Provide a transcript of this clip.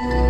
you